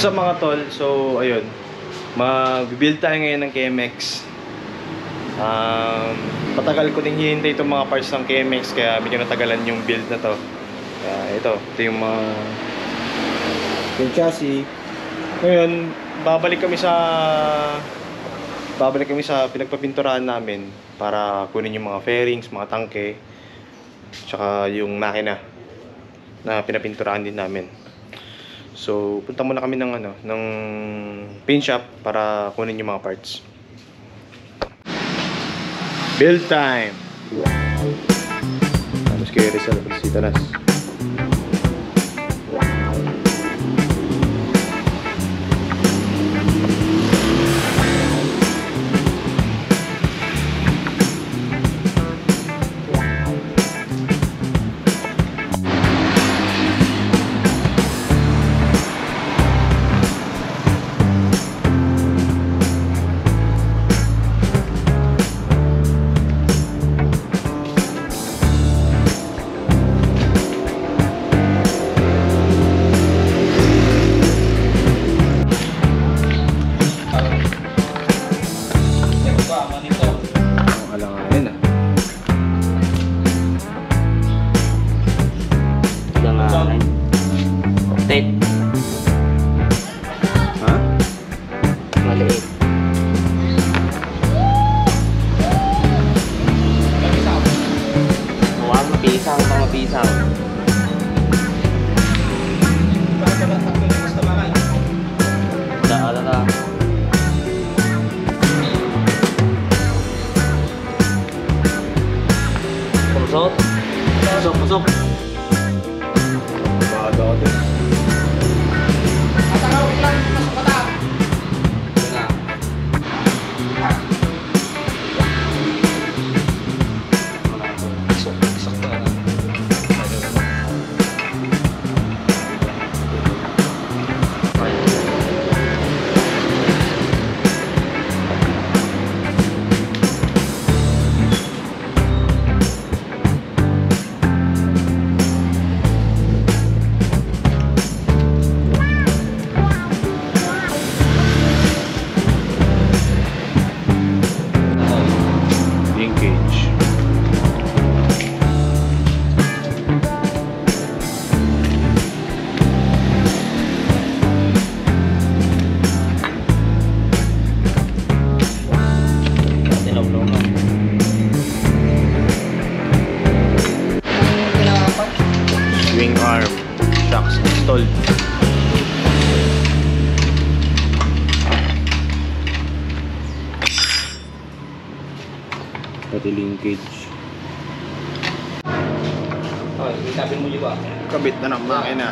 What's up mga tol? So, ayun. Mag-build tayo ngayon ng KMX. Um, patagal ko din hinihintay itong mga parts ng KMX kaya medyo natagalan yung build na to. Kaya ito, ito yung mga yung chassis. Ngayon, babalik kami sa babalik kami sa pinagpapinturahan namin para kunin yung mga fairings, mga tangke, tsaka yung makina na pinapinturahan din namin. So, punta muna kami ng ano, ng paint shop para kunin yung mga parts. Build time. Vamos kay Rizal Felicitalas. Ang Pati linkage. Oh, sabi mo juga. Kabit na ng makina.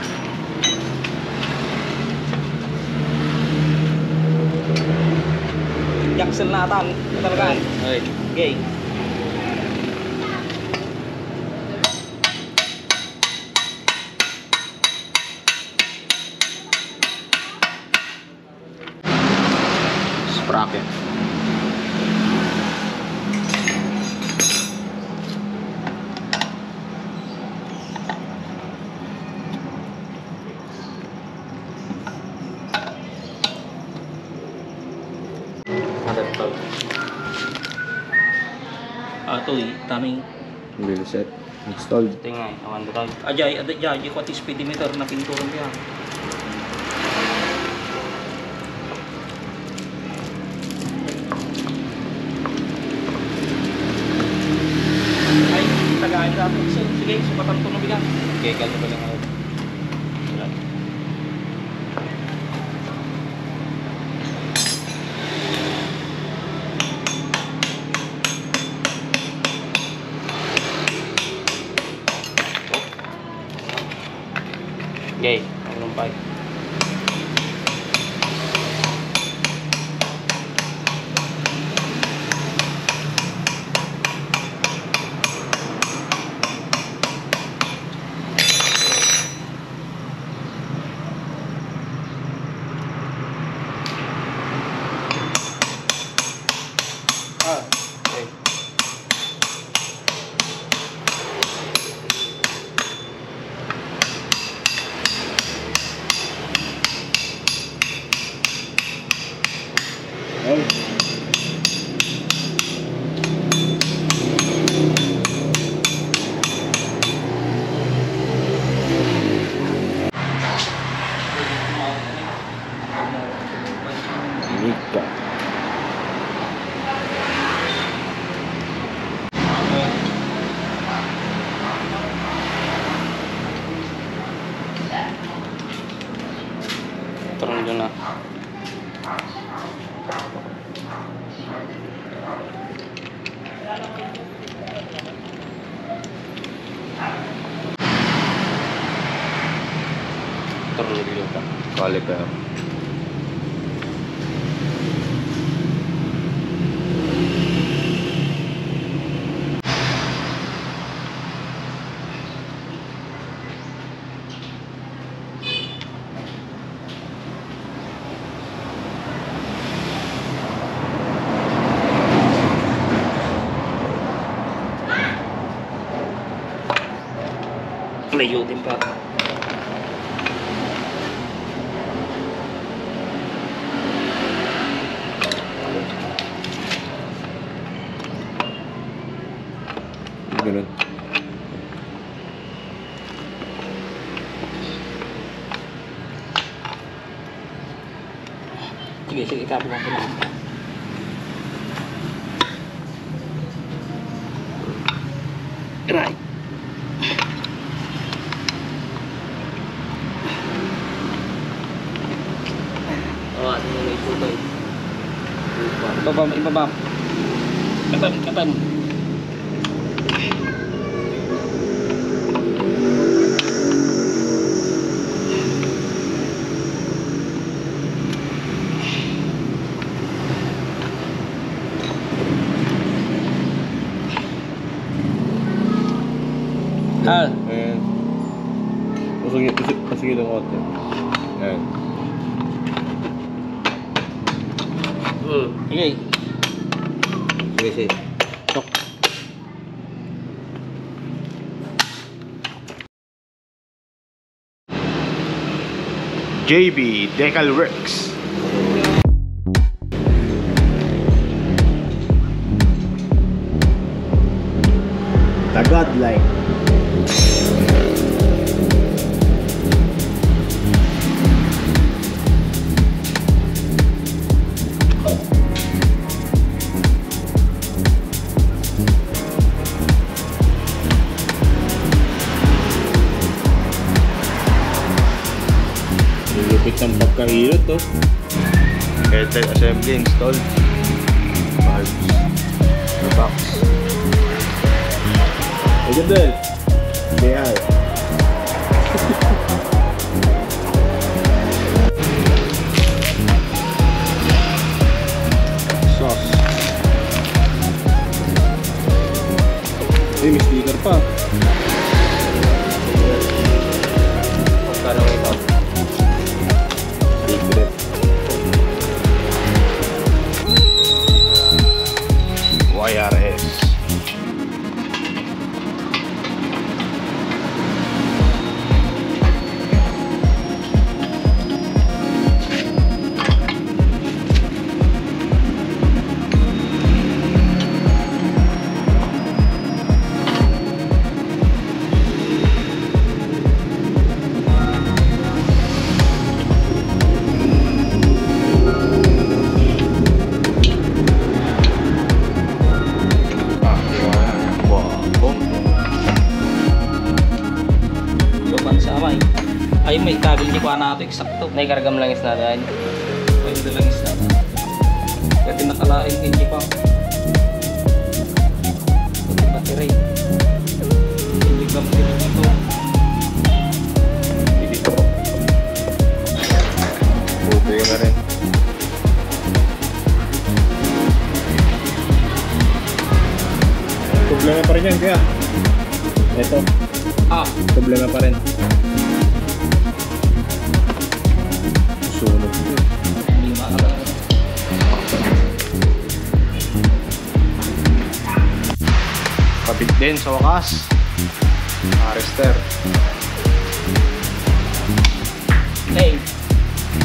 Jackson natan. Talagaan. Ay. Okay. Hadap Ah, to eh. Taming Wheel set. Installed. tingay. Awan ko tayo. Ajay, ada jay, ko ti speedometer na pinturan kaya. Ay, tagaan sa atin. So, sige, sukatan to na bilang. Okay, kalto pa lang ako. Wala. Okay, ang lumpay. Layo din pa. Ganun. Sige, sige, mo ko lang. Right. Oh, ano yung may tuloy? Ibaba, ibaba. Kapan, kapan. Okay. Sige, sige. Tok. JB Decal Works. The ng pagkahirot to. Headset assembly installed. Valves. The box. Hey, good day. Say hi. Sauce. Eh, may sticker pa. May kabil di ko na ito eksakto. Naikargam lang is natin. Ay, ito lang isa. Pwede nakalain hindi pa. Pwede battery. Hindi ka battery nito. Dito. Bubuo na rin. Problema pa rin yan, kaya. Ito, Ah, problema pa rin. Din sa wakas. Arrester. Hey,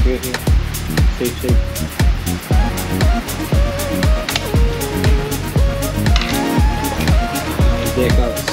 Okay, okay. Safe, safe. Decals. yun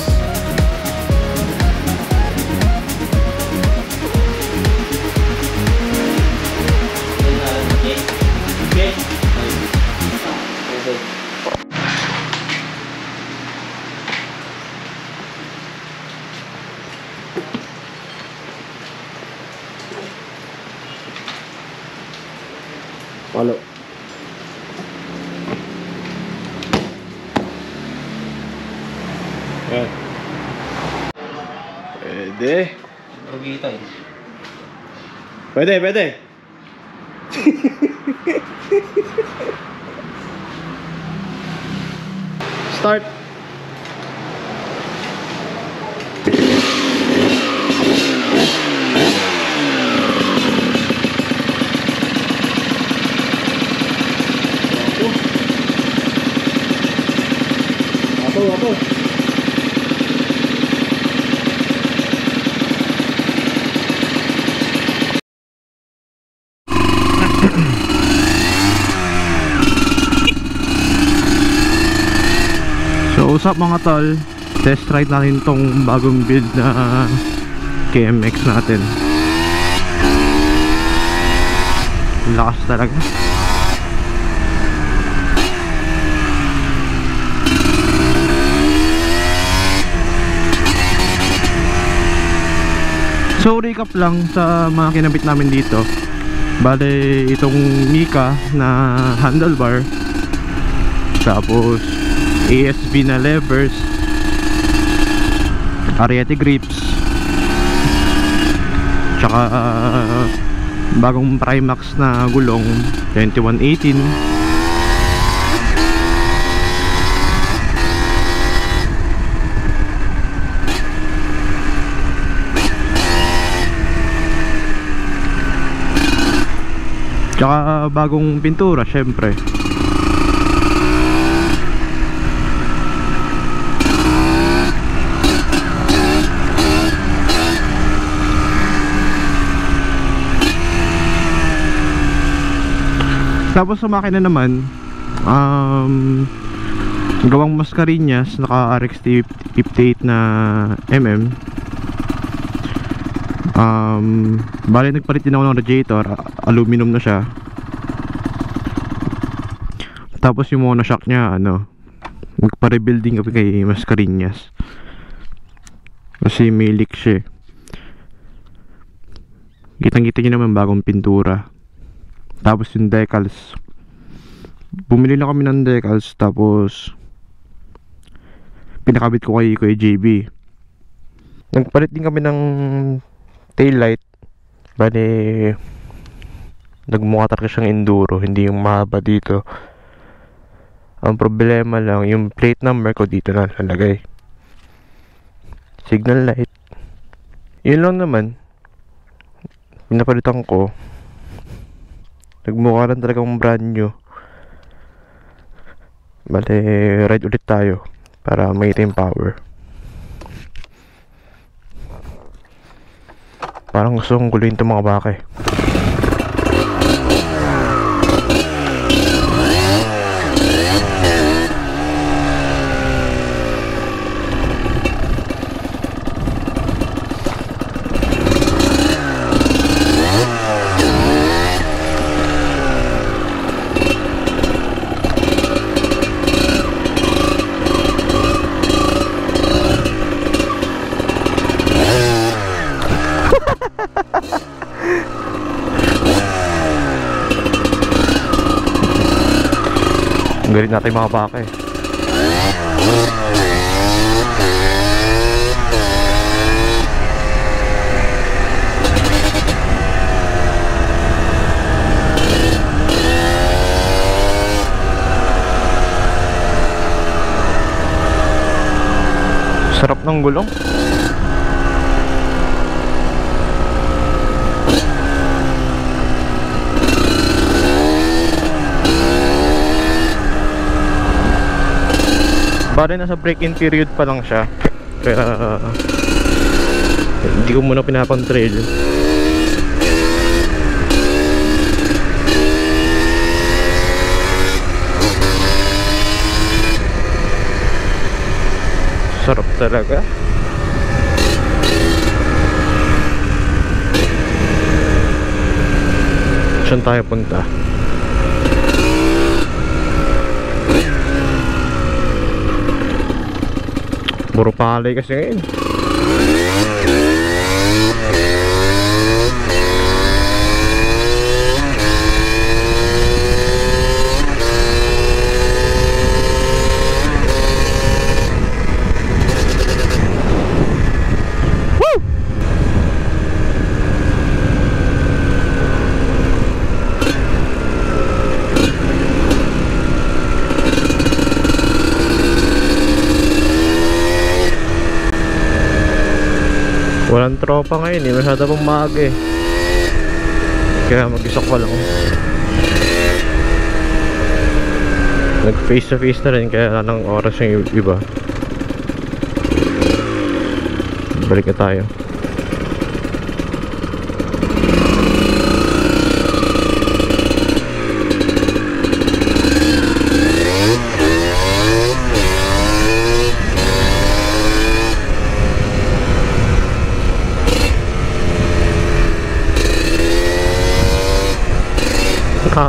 Pwede, pwede. Start. Apo, apo. So usap mga tol. Test ride natin tong bagong build na KMX natin. Lakas talaga. So recap lang sa mga kinabit namin dito. Bale itong Mika na handlebar. Tapos ASB na levers. Ariete grips. Tsaka ah, bagong Primax na gulong. 2118 Tsaka bagong pintura syempre Tapos sa makina naman um, Gawang Mascareñas Naka RX 58 na mm um, Bale nagpalit din ako ng radiator Aluminum na siya. Tapos yung monoshock niya ano Nagpa-rebuilding kami kay Mascareñas Kasi may leak siya eh. Kitang-kita nyo naman bagong pintura tapos yung decals Bumili lang kami ng decals Tapos Pinakabit ko kay Kuya JB Nagpalit din kami ng Taillight Bale Nagmukha talaga siyang enduro Hindi yung mahaba dito. Ang problema lang Yung plate number ko dito na lalagay Signal light. Yun lang naman. Pinapalitan ko Nagmukha lang talagang brand new. Bale, ride ulit tayo Para makita yung power. Parang gusto kong guluhin itong mga bakay Ang galing natin mga bakay Sarap ng gulong Bale nasa break-in period pa lang siya. Kaya Hindi ko muna pinakontrail Sarap talaga. Saan tayo punta? Puro palay kasi ngayon. Walang tropa ngayon eh, masyado pang maaga eh. Kaya mag-isa ko lang. Nag face to face na rin kaya wala nang oras yung iba. Balik na tayo.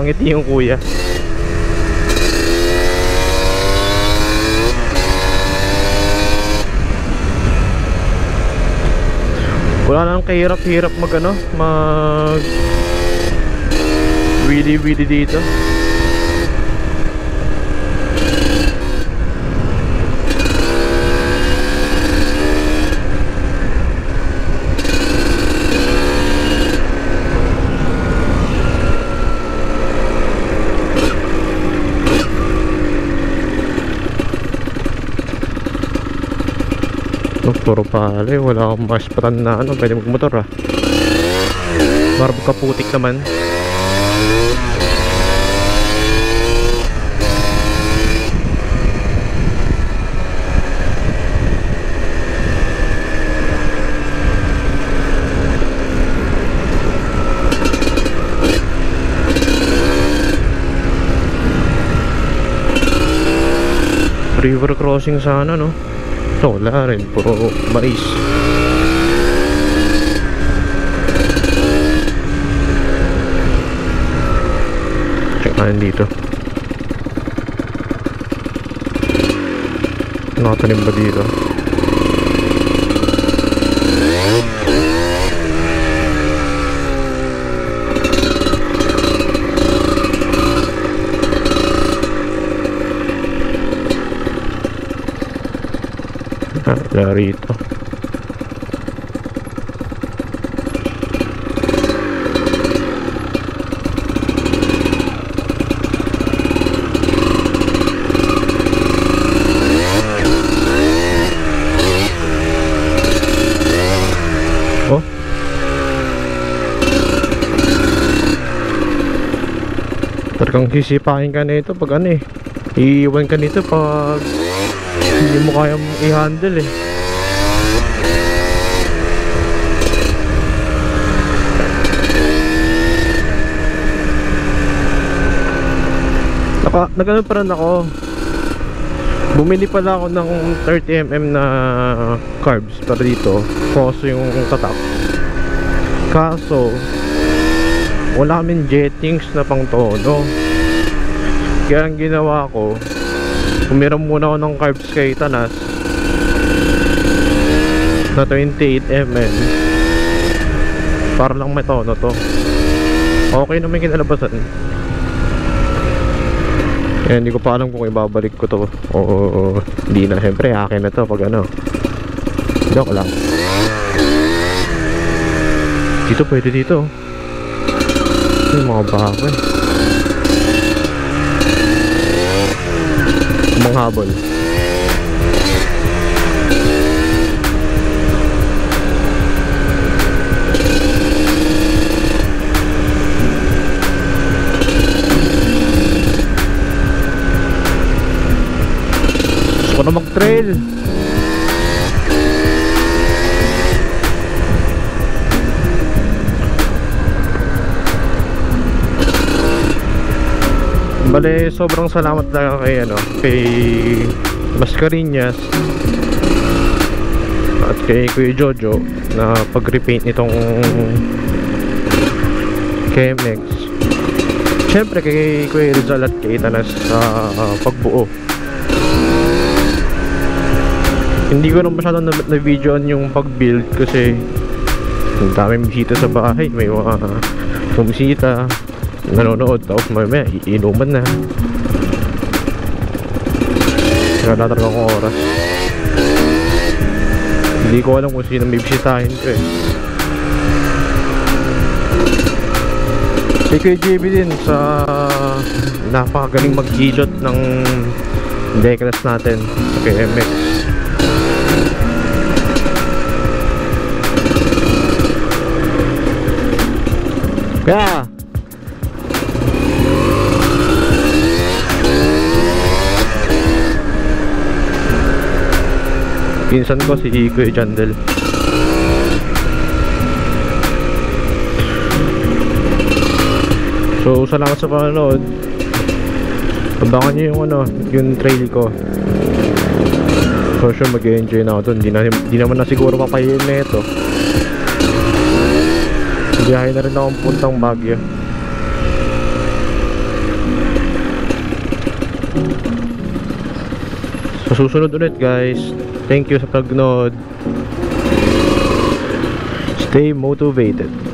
Nakangiti yung kuya. Wala nang kahirap-hirap mag ano, mag wheelie-wheelie dito. Oh, puro pala eh. Wala akong mas patan na ano. Pwede magmotor ah. Para kaputik naman. River crossing sana no. No, wala rin. Puro mais. Check natin dito. Nakatanim ba dito? Ah, wala rito. Oh. Talagang sisipahin ka nito pag ano eh. Iiwan ka nito pag hindi mo kayang i-handle eh. Naka, nagano pa rin ako. Bumili pala ako ng 30mm na carbs para dito. Koso yung tatak. Kaso, wala kaming jettings na pang tono. Kaya ang ginawa ko, Umiram muna ako ng carbs kay Tanas. Na 28ml para lang may tono to. Okay naman kinalabasan. Kaya hindi ko pa alam kung ibabalik ko to. O hindi na syempre akin na to pag ano. Joke lang. Dito pwede dito. Yung mga bako eh manghabol gusto ko na mag Bale, sobrang salamat na kay ano, kay Mascarinas at kay Kuya Jojo na pag-repaint nitong KMX. Siyempre kay Kuya Rizal at kay Tanas sa uh, pagbuo. Hindi ko na masyadong na- na-videoan yung pag-build kasi ang daming bisita sa bahay. May mga bumisita, nanonood tapos mamaya iinuman na. Wala talaga akong oras. Hindi ko alam kung sino may bisitahin ko eh. Si KJB din sa napakagaling mag gilot ng deckless natin sa KMX kaya Pinsan ko si Kuya Jandel. So, salamat sa panonood. Abangan nyo yung ano, yung trail ko. For sure mag-enjoy na ako dun. Di, na, di naman na siguro papayin na ito. Biyahe na rin akong puntang Baguio. Sa susunod ulit guys. Thank you sa pagnood. Stay motivated.